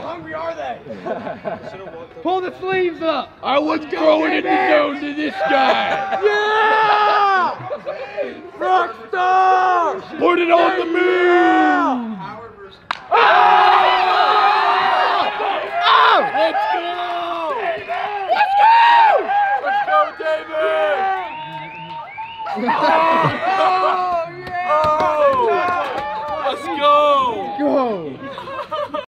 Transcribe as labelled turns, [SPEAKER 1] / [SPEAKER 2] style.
[SPEAKER 1] How hungry are they?
[SPEAKER 2] Pull the sleeves up.
[SPEAKER 3] I was going in the zone to this guy.
[SPEAKER 2] yeah! Rockstar!
[SPEAKER 3] Put it on the moon!
[SPEAKER 1] Howard. Oh! oh!
[SPEAKER 3] Let's go! David!
[SPEAKER 2] Let's go!
[SPEAKER 3] Oh, Let's go, David! Yeah! oh! oh, yeah! oh! Let's go! Go!